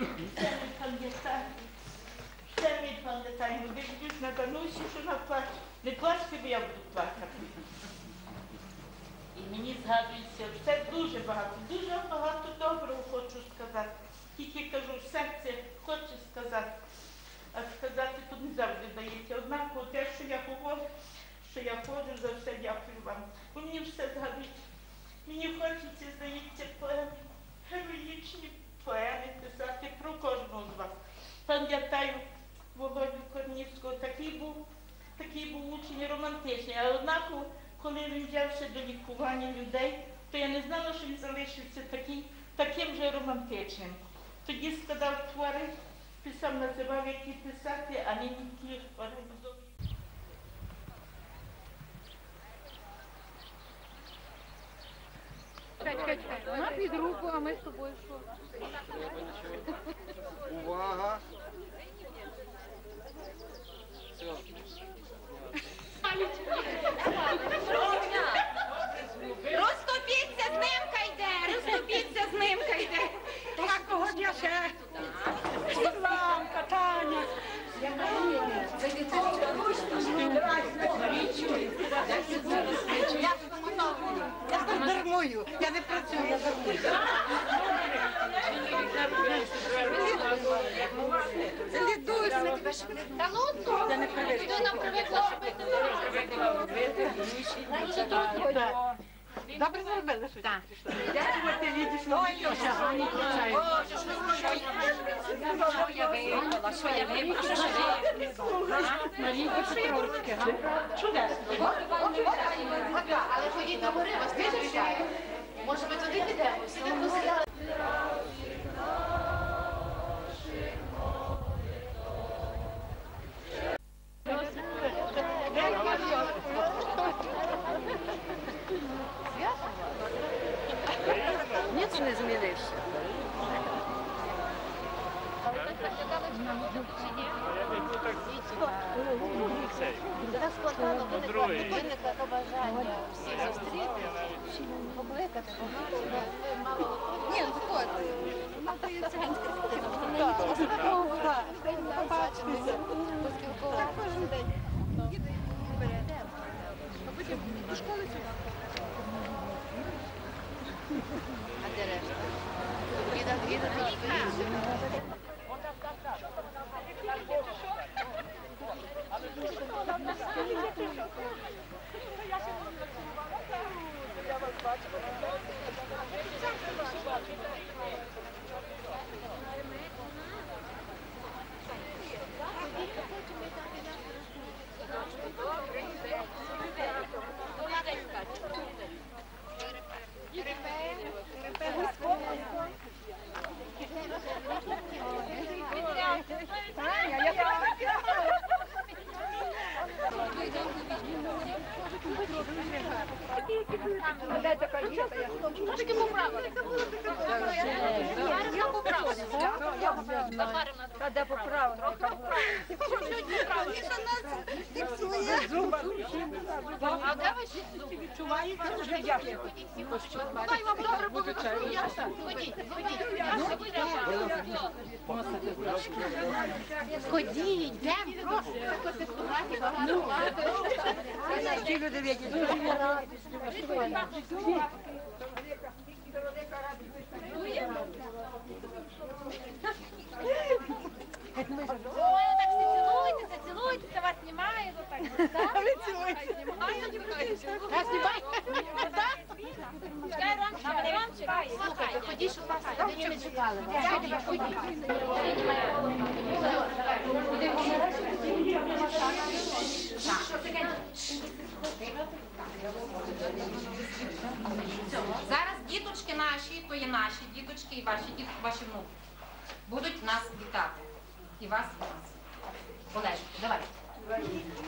все ми пам'ятаємо. Все ми пам'ятаємо. Дивлюсь на Данусі, що вона плаче. Не плачте, бо я буду плакати. І мені згадується все дуже багато, дуже багато доброго хочу сказати. Тільки кажу, серце хоче сказати, а сказати тут не завжди дається. Однаково те, що я говорю, що я ходжу, за все дякую вам. Мені все згадується. Мені хочеться, здається, поеми, героїчні поеми писати про кожного з вас. Пам'ятаю Володю Корнівського, такий був, такий був учень романтичний, але однаково, коли він взявся до лікування людей, то я не знала, що він залишився таким, таким же романтичним. Тоді складав твори, писав, називав, які писати, а нині ті організовує. Чекай, чекай, чекай. Вона під руку, а ми з тобою що? Увага! Все. Розступіться, знимка йде, розступіться, знимка йде. Так, погодня ще. Світланка, Таня. Я тут дармую, я не працюю, я дармую. Лідусь. Та ну то, людина привикла робити. Добре зробили, що так. Дякувати Ліді, що ви сьогодні включаєте. Що я вибрала, що я вибрала. Марійка Петровська. Чудесно. Але ходіть на гори, вас не. Може ми туди підемо? Діточки наші, то є наші діточки і ваші дітки, ваші внуки. Будуть нас вітати. І вас, і нас. Олежко, давай.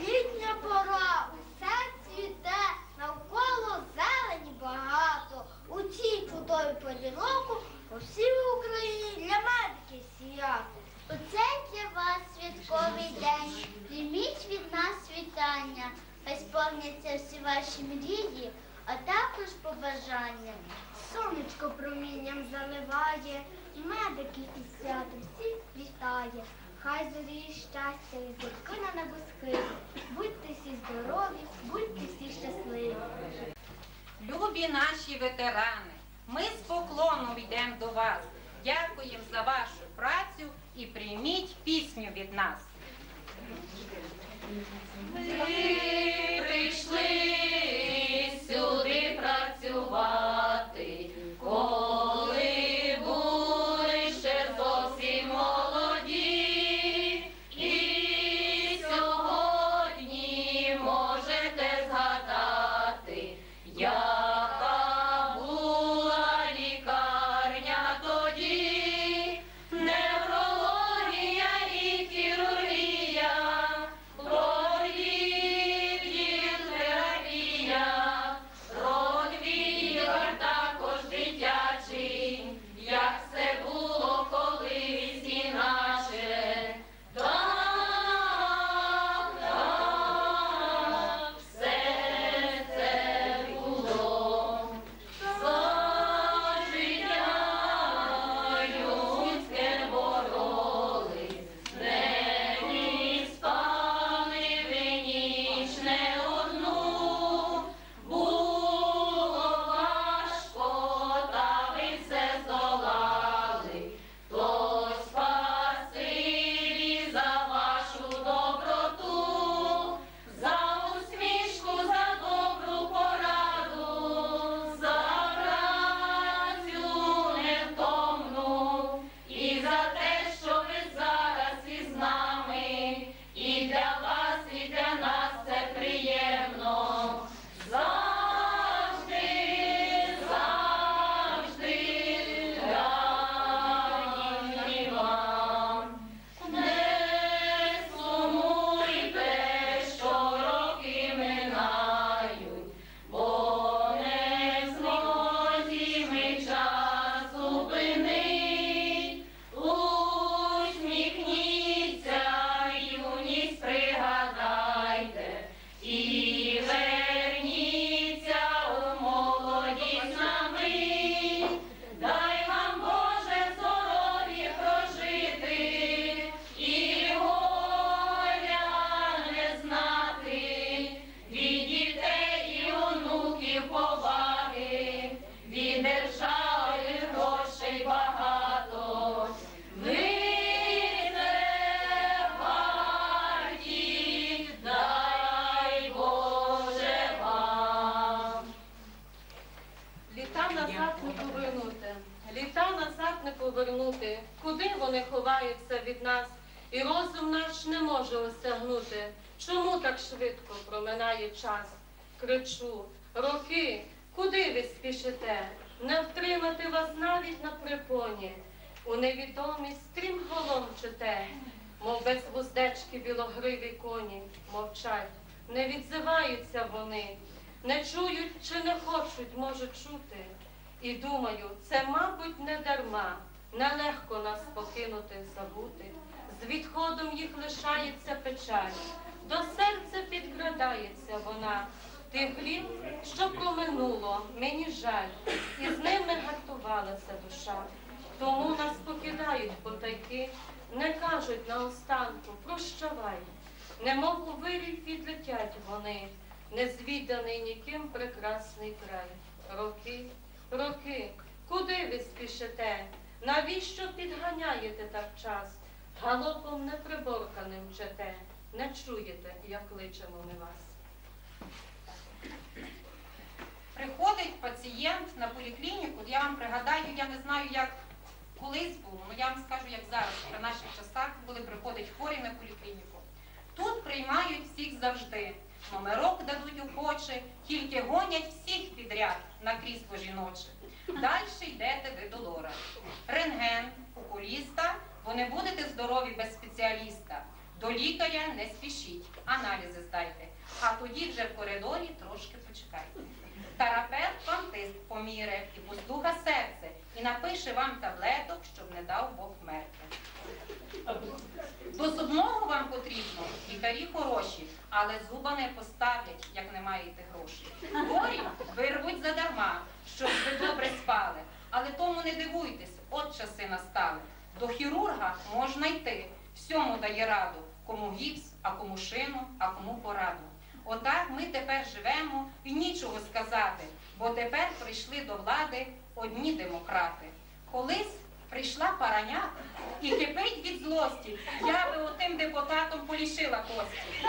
Літня пора, усе цвіте, навколо зелені багато. У цій чудовій порі року по всій Україні для медиків свято. Оце для вас святковий день. Прийміть від нас вітання. Хай сповняться всі ваші мрії, а також побажання. Сонечко промінням заливає, медики і свято всіх вітає. Хай зоріє щастя і зірки на небосхилі. Будьте всі здорові, будьте всі щасливі. Любі наші ветерани, ми з поклоном йдемо до вас. Дякуємо за вашу працю і прийміть пісню від нас. Ми прийшли розум не може осягнути. Чому так швидко проминає час? Кричу, роки, куди ви спішите? Не втримати вас навіть на припоні. У невідомість стрімголом чите, мов без вуздечки білогриві коні, мовчать, не відзиваються вони. Не чують чи не хочуть, може чути. І думаю, це, мабуть, не дарма, нелегко нас покинути, забути. З відходом їх лишається печаль, до серця підкрадається вона. Тих літ, що проминуло, мені жаль, і з ними гартувалася душа. Тому нас покидають потайки, не кажуть наостанку прощавай. Немов у вирій відлетять вони, незвіданий ніким прекрасний край. Роки, роки, куди ви спішите? Навіщо підганяєте так час? Галопом неприборканим чете, не чуєте, як кличемо ми вас. Приходить пацієнт на поліклініку, я вам пригадаю, я не знаю, як колись було, але я вам скажу, як зараз, при наших часах, коли приходить хворий на поліклініку. Тут приймають всіх завжди. Номерок дадуть охоче, тільки гонять всіх підряд на крісло жіноче. Далі йдете ви до лора. Рентген, окуліста, бо не будете здорові без спеціаліста. До лікаря не спішіть, аналізи здайте. А тоді вже в коридорі трошки почекайте. Терапевт вам тиск поміре і послуха серце, і напише вам таблеток, щоб не дав Бог мерти. До зубного вам потрібно, лікарі хороші, але зуба не поставлять, як не маєте грошей. Горі вирвуть задарма, щоб ви добре спали. Але тому не дивуйтесь, от часи настали. До хірурга можна йти, всьому дає раду, кому гіпс, а кому шину, а кому пораду. Отак ми тепер живемо і нічого сказати, бо тепер прийшли до влади одні демократи. Колись прийшла параня і кипить від злості. Я би отим депутатом полішила кості.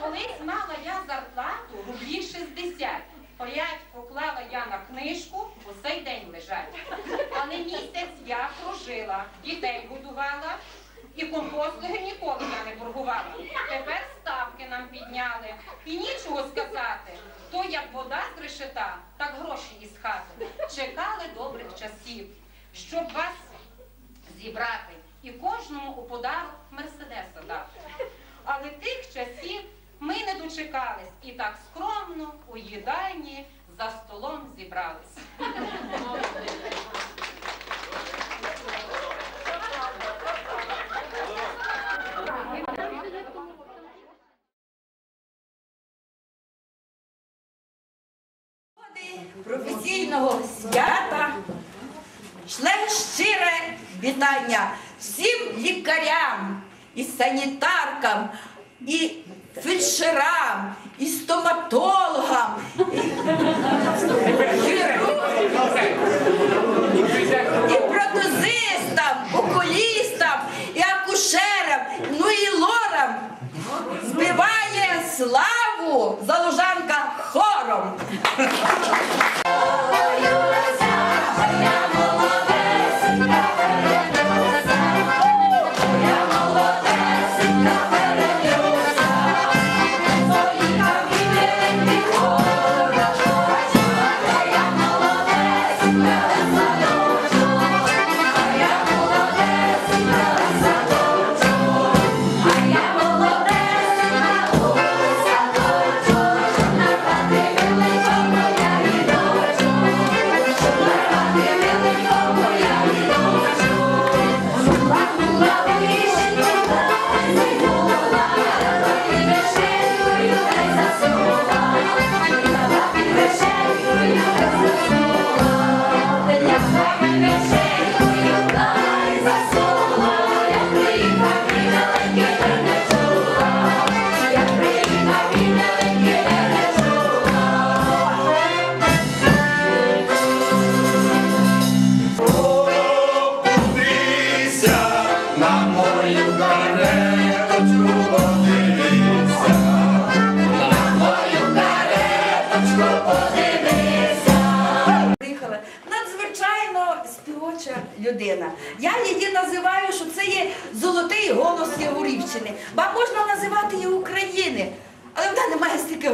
Колись мала я зарплату рублі 60. П'ять поклала я на книжку, бо цей день лежать. Але місяць я прожила, дітей годувала і компослуги ніколи я не боргувала. Тепер ставки нам підняли. І нічого сказати. То як вода з решета, так гроші із хати. Чекали добрих часів, щоб вас зібрати і кожному у подарок мерседеса дати. Але тих часів ми не дочекались і так скромно у їдальні за столом зібрались. професійного свята шле щире вітання всім лікарям і санітаркам, і фельдшерам, і стоматологам, і, протезистам, окулістам, і акушерам, ну і лорам. Збиває славу заложанка хором.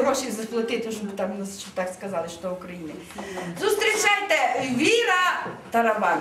Грошей заплатити, щоб там щоб так сказали, що України. Зустрічайте Віра Тарабан.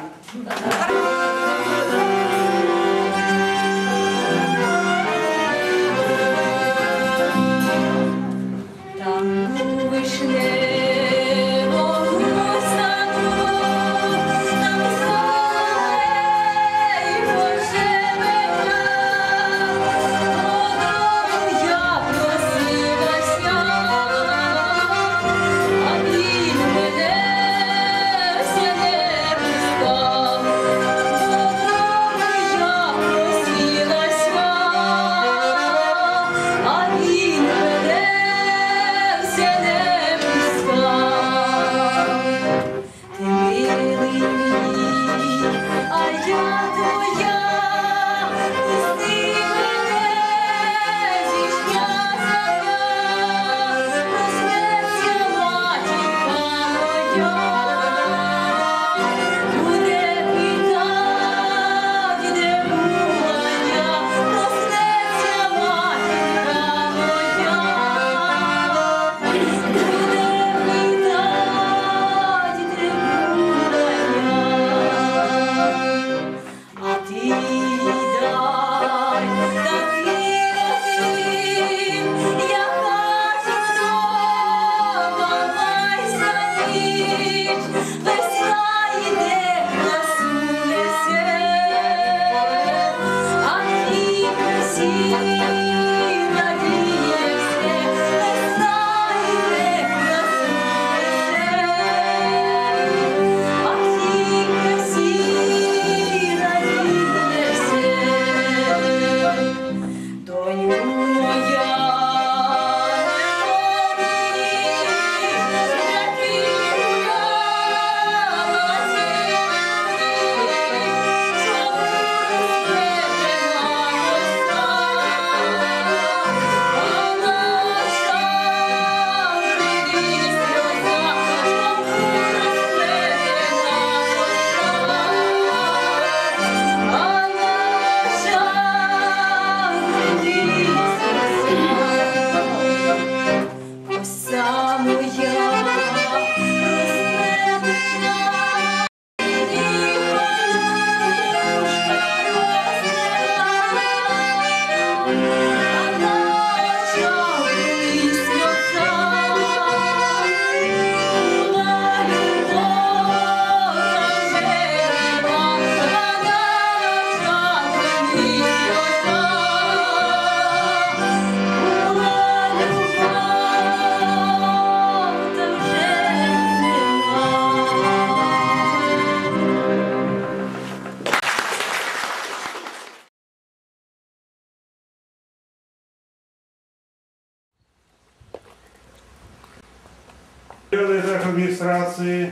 Директор адміністрації,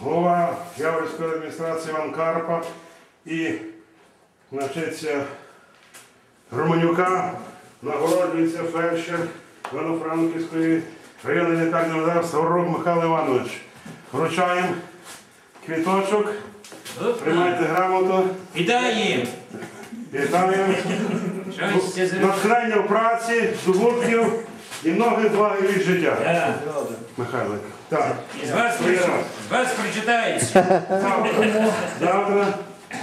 голова Яворівської адміністрації Іван Карпа і навчиться Романюка, нагороджується фельдшер Івано-Франківської районної лікарні Одарства Ворог Михайло Іванович. Вручаємо квіточок, приймайте грамоту. Вітаю! Вітаємо. Натхнення в праці, здобутків і многих благ від життя. Так. Михайлик. Так. З вас, Своє раз. з вас прочитається. Завтра, завтра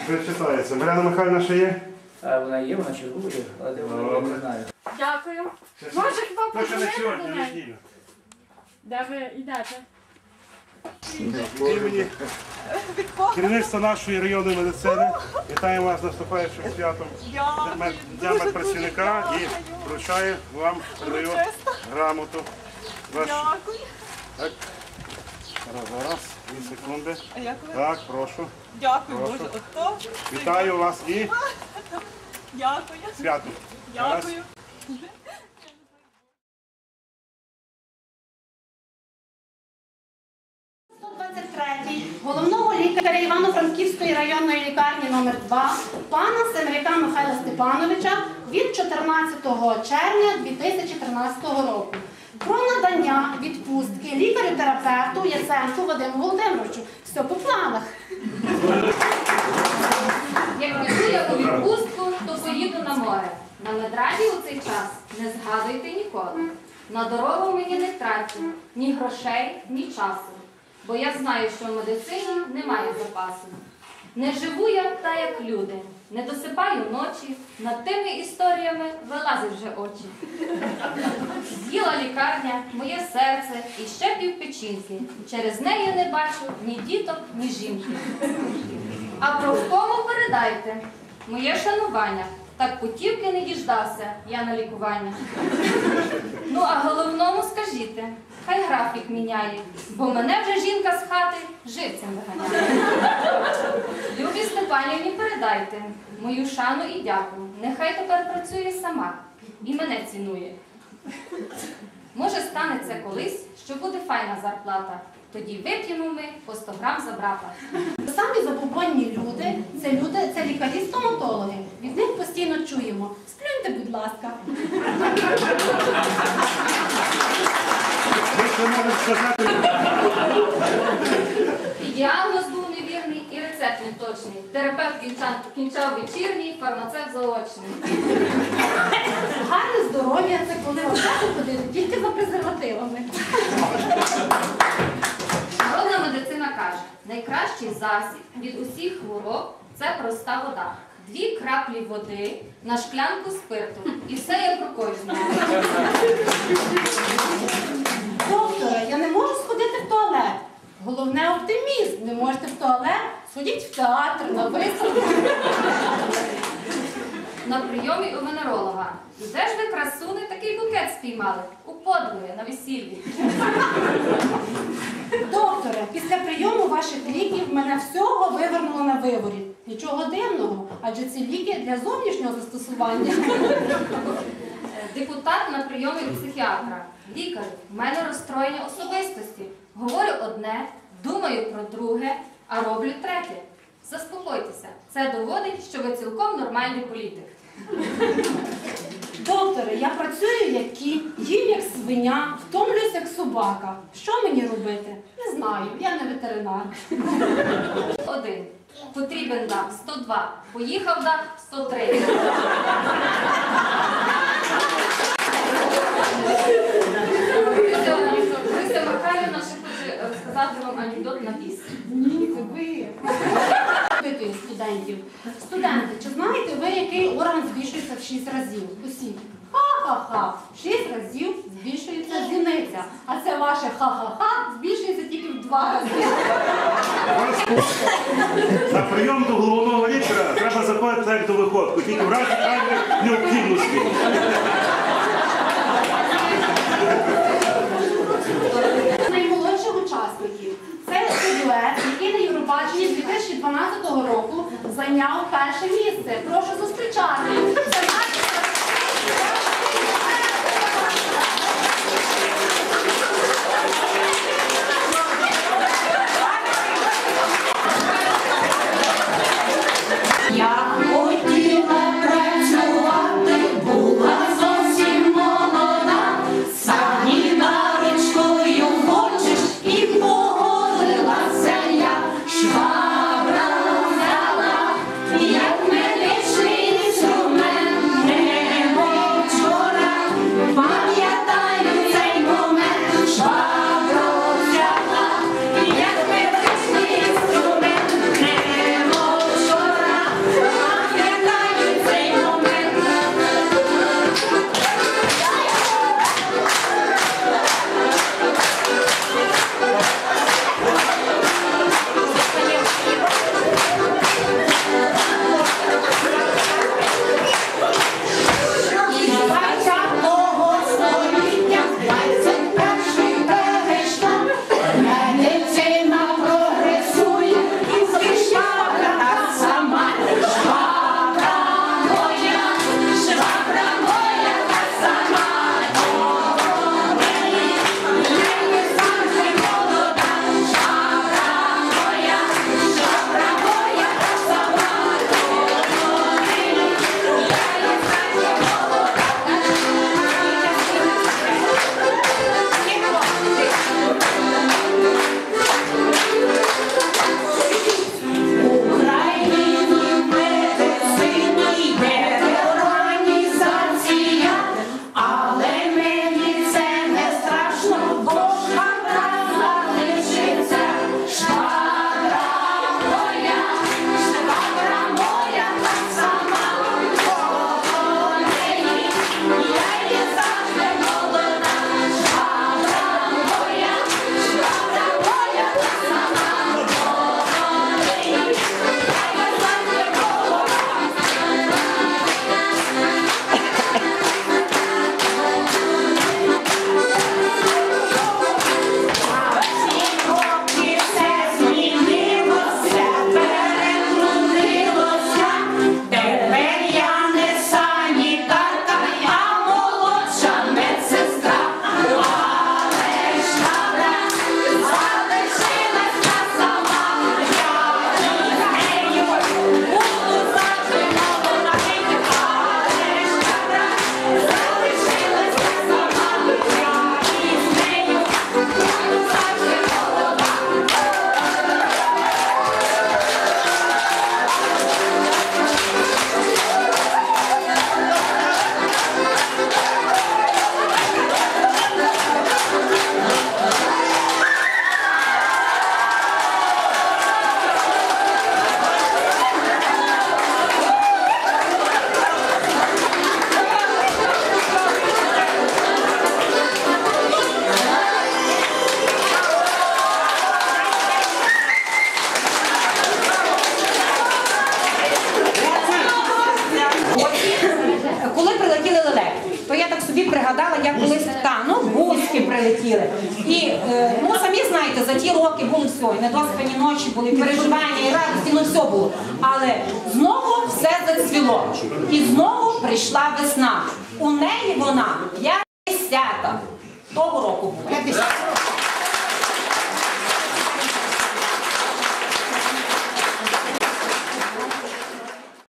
прочитається. Мар'яна Михайлівна ще є? А вона є, вона чергує, але де вона я не знаю. Дякую. Може, хіба Ну, ще не подзвонити до не неї? неділю. Де ви йдете? Керівництва нашої районної медицини вітаємо вас з наступаючим святом Дня- Дня медпрацівника і вручаю вам передаю грамоту. Дякую. Так. Зараз, зараз, дві секунди. Ви? Так, прошу. Дякую, Прошу. Боже, ото. Вітаю вас і Дякую. Зараз. Дякую. головного лікаря Івано-Франківської районної лікарні номер 2 пана Семеряка Михайла Степановича від 14 червня 2013 року про надання відпустки лікарю-терапевту Яценку Вадиму Володимировичу. Все по планах. Як піду я у відпустку, то поїду на море. На медраді у цей час не згадуйте ніколи. На дорогу мені не трачу ні грошей, ні часу. Бо я знаю, що в медицині немає запасу. Не живу я та як люди, не досипаю ночі, над тими історіями вилазить вже очі. З'їла лікарня, моє серце і ще півпечінки. Через неї не бачу ні діток, ні жінки. А про кому передайте моє шанування. Так путівки не діждався я на лікування. Ну, а головному скажіть, хай графік міняє, бо мене вже жінка з хати живцем виганяє. Любі Степанівні передайте мою шану і дяку. Нехай тепер працює сама і мене цінує. Може, станеться колись, що буде файна зарплата. Тоді вип'ємо ми по 100 грам за брата. Самі забобонні люди це люди, це лікарі-стоматологи. Від них постійно чуємо. Сплюньте, будь ласка. Ви ще можете сказати, І діагноз був невірний, і рецепт неточний. Терапевт кінчав, кінчав вечірній, фармацевт заочний. Гарне здоров'я це коли в аптеку ходити тільки за презервативами. Народна медицина каже, найкращий засіб від усіх хвороб це проста вода. Дві краплі води на шклянку спирту. І все як рукою знає. Докторе, я не можу сходити в туалет. Головне оптимізм. Не можете в туалет, сходіть в театр, на виставку. На прийомі у венеролога. І де ж ви красуни такий букет спіймали? У подвоє на весіллі. Докторе, після прийому ваших ліків мене всього вивернуло на виворіт. Нічого дивного, адже ці ліки для зовнішнього застосування. Депутат на прийомі у психіатра. Лікар, в мене розстроєння особистості. Говорю одне, думаю про друге, а роблю третє. Заспокойтеся, це доводить, що ви цілком нормальний політик. Докторе, я працюю як кіт, їм як свиня, втомлююсь як собака. Що мені робити? Не знаю, я не ветеринар. Один. Потрібен дах 102. Поїхав дах 103. Роблю Віталіна ще хоче сказати вам анекдот на біс. Ні, це ви. Студентів. Студенти, чи знаєте ви, який орган збільшується в 6 разів? Усі. Ха-ха-ха. В 6 разів збільшується зіниця. А це ваше ха-ха-ха збільшується тільки в 2 рази. На прийом до головного лікаря треба заходити як до виходку, тільки в разі необхідності. дует, який на Євробаченні 2012 року зайняв перше місце. Прошу зустрічати. Це